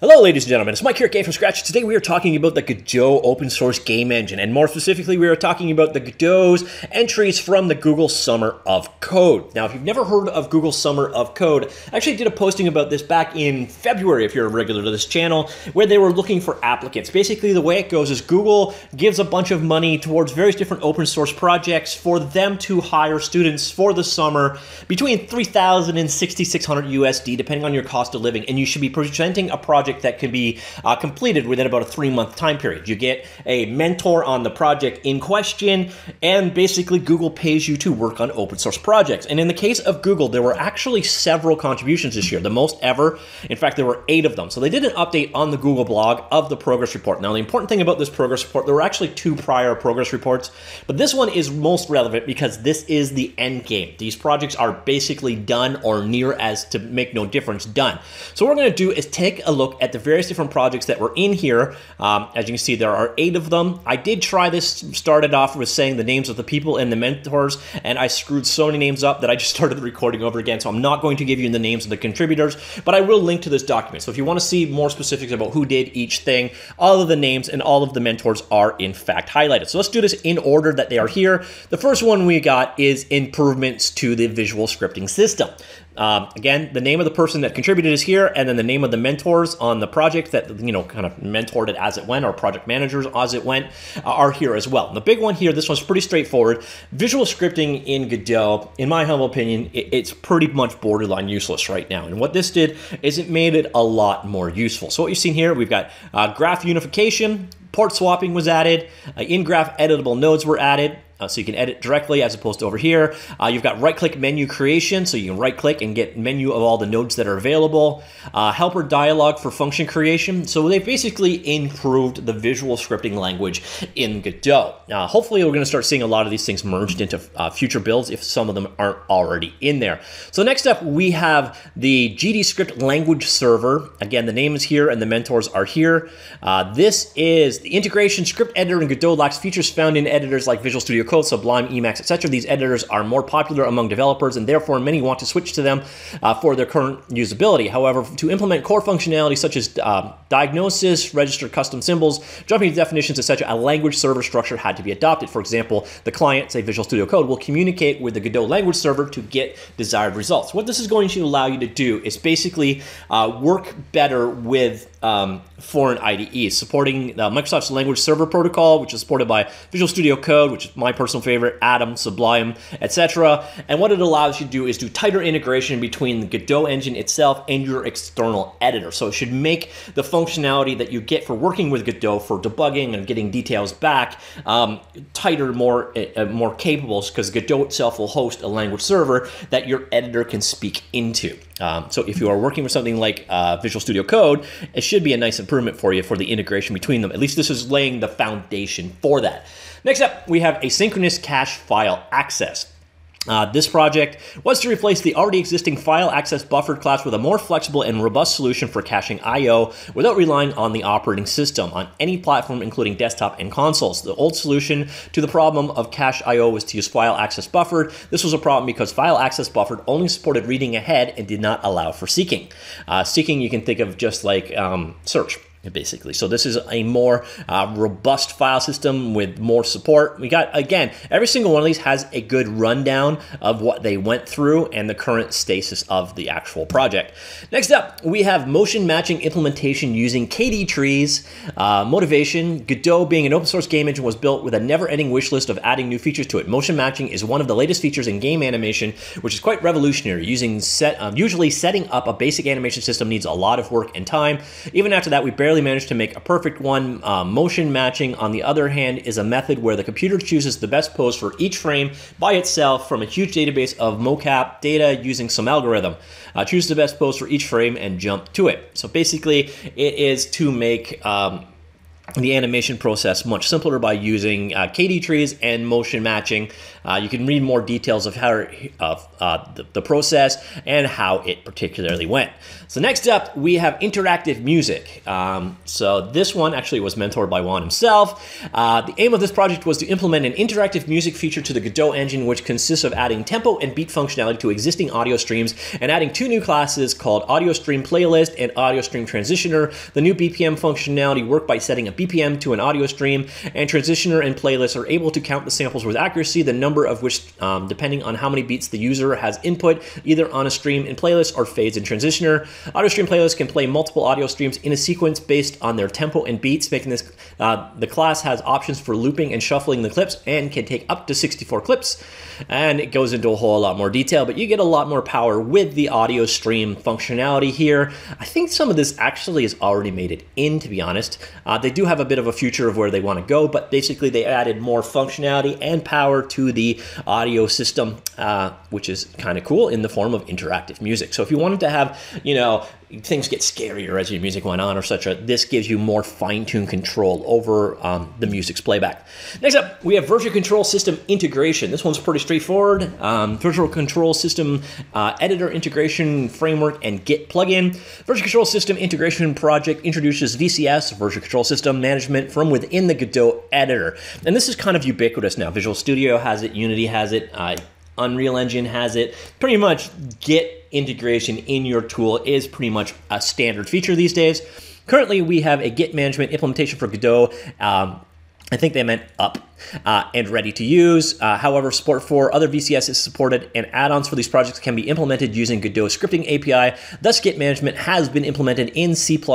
Hello, ladies and gentlemen. It's Mike here at Game from Scratch. Today we are talking about the Godot open source game engine, and more specifically, we are talking about the Godot's entries from the Google Summer of Code. Now, if you've never heard of Google Summer of Code, I actually did a posting about this back in February, if you're a regular to this channel, where they were looking for applicants. Basically, the way it goes is Google gives a bunch of money towards various different open source projects for them to hire students for the summer between 3,000 and 6,600 USD, depending on your cost of living, and you should be presenting a project project that can be uh, completed within about a three month time period. You get a mentor on the project in question, and basically Google pays you to work on open source projects. And in the case of Google, there were actually several contributions this year, the most ever. In fact, there were eight of them. So they did an update on the Google blog of the progress report. Now, the important thing about this progress report, there were actually two prior progress reports, but this one is most relevant because this is the end game. These projects are basically done or near as to make no difference done. So what we're going to do is take a look at the various different projects that were in here. Um, as you can see, there are eight of them. I did try this, started off with saying the names of the people and the mentors, and I screwed so many names up that I just started the recording over again. So I'm not going to give you the names of the contributors, but I will link to this document. So if you want to see more specifics about who did each thing, all of the names and all of the mentors are in fact highlighted. So let's do this in order that they are here. The first one we got is improvements to the visual scripting system. Um, again, the name of the person that contributed is here, and then the name of the mentors on the project that you know kind of mentored it as it went, or project managers as it went, uh, are here as well. And the big one here, this one's pretty straightforward. Visual scripting in Godot, in my humble opinion, it, it's pretty much borderline useless right now. And what this did is it made it a lot more useful. So what you've seen here, we've got uh, graph unification, port swapping was added, uh, in-graph editable nodes were added, uh, so you can edit directly as opposed to over here. Uh, you've got right-click menu creation, so you can right-click and get menu of all the nodes that are available. Uh, helper dialog for function creation. So they've basically improved the visual scripting language in Godot. Uh, hopefully we're going to start seeing a lot of these things merged into uh, future builds if some of them aren't already in there. So next up, we have the GDScript language server. Again, the name is here and the mentors are here. Uh, this is the integration script editor in Godot lacks features found in editors like Visual Studio Code, Sublime, Emacs, etc. These editors are more popular among developers, and therefore many want to switch to them uh, for their current usability. However, to implement core functionality such as uh, diagnosis, register custom symbols, jumping to definitions, etc., a language server structure had to be adopted. For example, the client, say Visual Studio Code, will communicate with the Godot language server to get desired results. What this is going to allow you to do is basically uh, work better with um, foreign IDEs, supporting Microsoft's language server protocol, which is supported by Visual Studio Code, which is my personal favorite, Atom, Sublime, etc. And what it allows you to do is do tighter integration between the Godot engine itself and your external editor. So it should make the functionality that you get for working with Godot for debugging and getting details back um, tighter, more uh, more capable, because Godot itself will host a language server that your editor can speak into. Um, so if you are working with something like uh, Visual Studio Code, it should be a nice improvement for you for the integration between them. At least this is laying the foundation for that. Next up, we have asynchronous cache file access. Uh, this project was to replace the already existing file access buffered class with a more flexible and robust solution for caching I.O. without relying on the operating system on any platform, including desktop and consoles. The old solution to the problem of cache I.O. was to use file access buffered. This was a problem because file access buffered only supported reading ahead and did not allow for seeking. Uh, seeking you can think of just like um, search basically. So this is a more uh, robust file system with more support. We got, again, every single one of these has a good rundown of what they went through and the current status of the actual project. Next up, we have motion matching implementation using KD trees. Uh, motivation, Godot being an open source game engine was built with a never-ending wish list of adding new features to it. Motion matching is one of the latest features in game animation, which is quite revolutionary. Using set, um, Usually setting up a basic animation system needs a lot of work and time. Even after that, we barely barely managed to make a perfect one. Uh, motion matching, on the other hand, is a method where the computer chooses the best pose for each frame by itself from a huge database of mocap data using some algorithm. Uh, choose the best pose for each frame and jump to it. So basically, it is to make um, the animation process much simpler by using uh, KD trees and motion matching. Uh, you can read more details of how of uh, the, the, process and how it particularly went. So next up, we have interactive music. Um, so this one actually was mentored by Juan himself. Uh, the aim of this project was to implement an interactive music feature to the Godot engine, which consists of adding tempo and beat functionality to existing audio streams and adding two new classes called Audio Stream Playlist and Audio Stream Transitioner. The new BPM functionality work by setting a BPM to an audio stream, and Transitioner and playlists are able to count the samples with accuracy, the number of which, um, depending on how many beats the user has input, either on a stream in Playlist or fades in Transitioner. Audio Stream Playlist can play multiple audio streams in a sequence based on their tempo and beats, making this uh, the class has options for looping and shuffling the clips and can take up to 64 clips. And it goes into a whole lot more detail, but you get a lot more power with the audio stream functionality here. I think some of this actually has already made it in, to be honest. Uh, they do have a bit of a future of where they want to go, but basically they added more functionality and power to the audio system, uh, which is kind of cool in the form of interactive music. So if you wanted to have, you know, things get scarier as your music went on or such. This gives you more fine-tuned control over um, the music's playback. Next up, we have Virtual Control System integration. This one's pretty straightforward. Um, virtual Control System uh, editor integration framework and Git plugin. Virtual Control System integration project introduces VCS, Virtual Control System management, from within the Godot editor. And this is kind of ubiquitous now. Visual Studio has it, Unity has it, uh, Unreal Engine has it. Pretty much Git integration in your tool is pretty much a standard feature these days. Currently, we have a Git management implementation for Godot. Um, I think they meant up uh, and ready to use. Uh, however, support for other VCS is supported, and add-ons for these projects can be implemented using Godot scripting API. Thus, Git management has been implemented in C++ with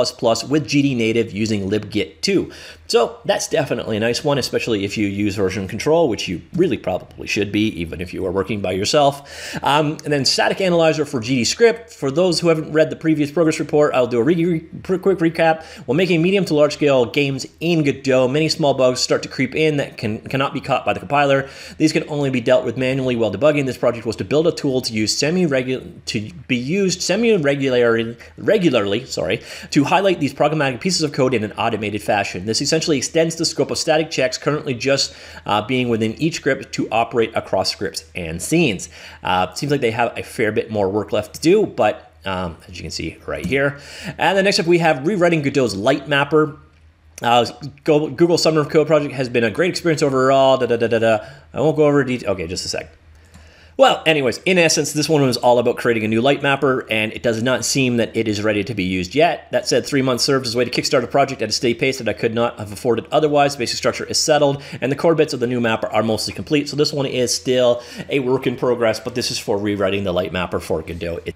GD Native using libgit 2. So that's definitely a nice one, especially if you use version control, which you really probably should be, even if you are working by yourself. Um, and then static analyzer for GD script. For those who haven't read the previous progress report, I'll do a re quick recap. While making medium to large scale games in Godot, many small bugs start to creep in that can cannot be caught by the compiler. These can only be dealt with manually while debugging. This project was to build a tool to use semi-regular to be used semi-regularly regularly, sorry, to highlight these programmatic pieces of code in an automated fashion. This essentially extends the scope of static checks currently just uh, being within each script to operate across scripts and scenes. Uh, seems like they have a fair bit more work left to do, but um, as you can see right here. And then next up, we have rewriting Godot's light mapper. Uh, Google Summer of Code project has been a great experience overall. Da, da, da, da, da. I won't go over detail. Okay, just a sec. Well, anyways, in essence, this one was all about creating a new light mapper, and it does not seem that it is ready to be used yet. That said, three months served as a way to kickstart a project at a steady pace that I could not have afforded otherwise. The basic structure is settled, and the core bits of the new mapper are mostly complete. So this one is still a work in progress, but this is for rewriting the light mapper for Godot. It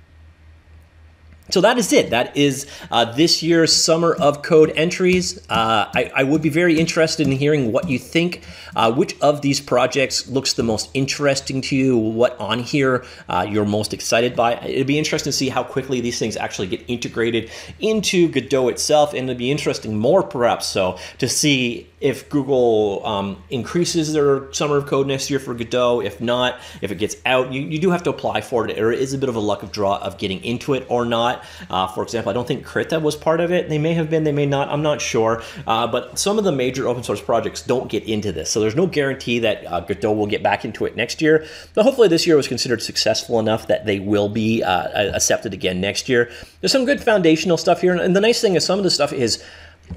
so that is it. That is uh, this year's Summer of Code entries. Uh, I, I, would be very interested in hearing what you think. Uh, which of these projects looks the most interesting to you? What on here uh, you're most excited by? It'd be interesting to see how quickly these things actually get integrated into Godot itself, and it'd be interesting more perhaps so to see if Google um, increases their summer of code next year for Godot. If not, if it gets out, you, you do have to apply for it. There is a bit of a luck of draw of getting into it or not. Uh, for example, I don't think Krita was part of it. They may have been, they may not. I'm not sure. Uh, but some of the major open source projects don't get into this. So there's no guarantee that uh, Godot will get back into it next year. But hopefully this year was considered successful enough that they will be uh, accepted again next year. There's some good foundational stuff here. And the nice thing is some of the stuff is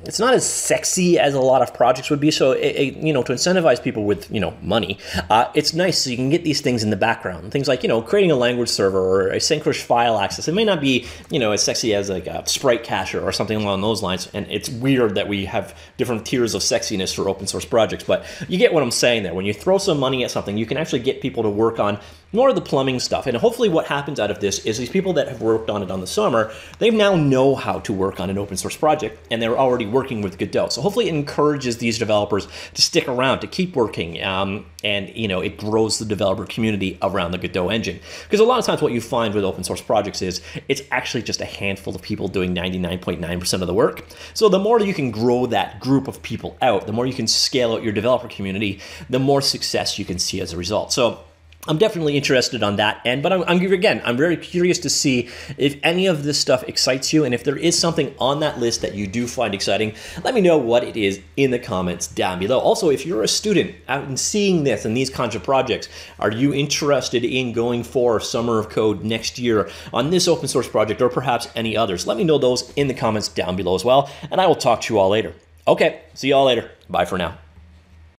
it's not as sexy as a lot of projects would be. So, it, it, you know, to incentivize people with you know money, uh, it's nice so you can get these things in the background. Things like you know creating a language server or a asynchronous file access. It may not be you know as sexy as like a Sprite cacher or something along those lines. And it's weird that we have different tiers of sexiness for open source projects, but you get what I'm saying there. When you throw some money at something, you can actually get people to work on more of the plumbing stuff. And hopefully what happens out of this is these people that have worked on it on the summer, they now know how to work on an open source project and they're already working with Godot. So hopefully it encourages these developers to stick around, to keep working, um, and you know it grows the developer community around the Godot engine. Because a lot of times what you find with open source projects is it's actually just a handful of people doing 99.9% of the work. So the more you can grow that group of people out, the more you can scale out your developer community, the more success you can see as a result. So I'm definitely interested on that end, but I'm, I'm, again, I'm very curious to see if any of this stuff excites you, and if there is something on that list that you do find exciting, let me know what it is in the comments down below. Also, if you're a student out and seeing this and these kinds of projects, are you interested in going for Summer of Code next year on this open source project or perhaps any others? Let me know those in the comments down below as well, and I will talk to you all later. Okay, see you all later. Bye for now.